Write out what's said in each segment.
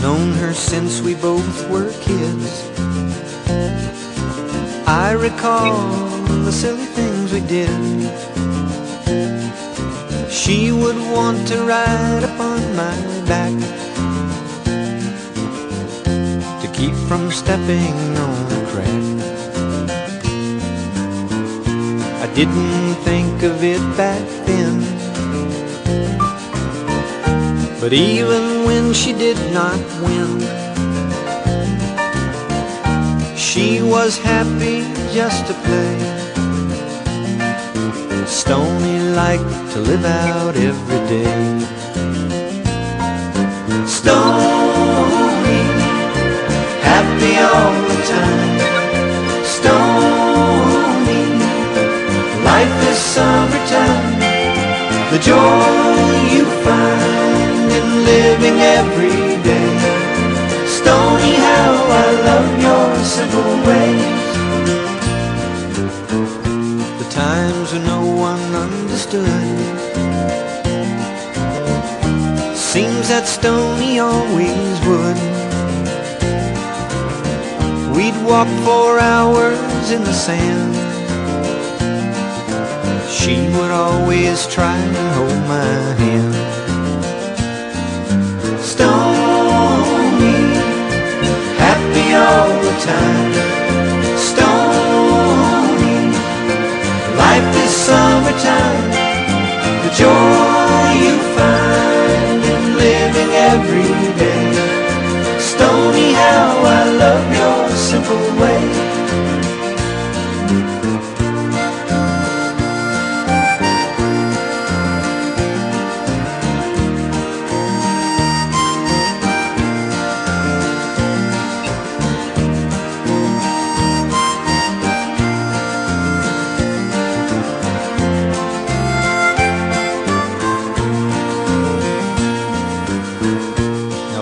her since we both were kids. I recall the silly things we did. She would want to ride upon my back to keep from stepping on a crack. I didn't think of it back then. But even when she did not win, she was happy just to play. Stoney liked to live out every day. Stoney, happy all the time. Stoney, life is summertime. The joy living every day. Stoney, how I love your simple ways. The times when no one understood. Seems that Stoney always would. We'd walk for hours in the sand. She would always try and hold my hand.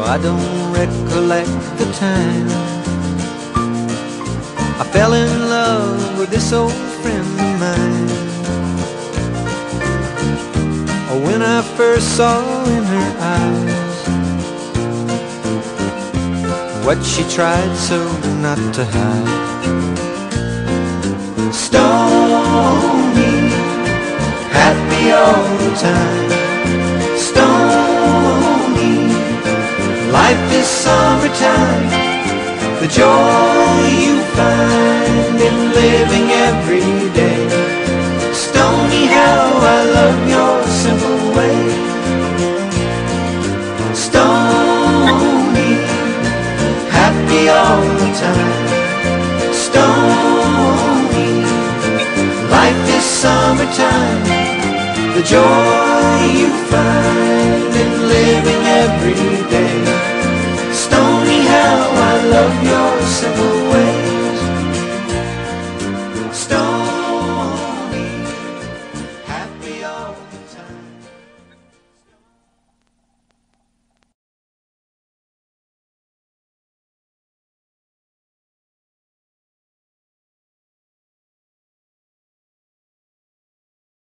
I don't recollect the time. I fell in love with this old friend of mine. Oh, when I first saw in her eyes What she tried so not to hide. Stoney, happy all the time joy you find in living every day. Stoney, how I love your simple way. Stoney, happy all the time. Stoney, like this summertime. The joy you find in living every day. Stoney, how I love your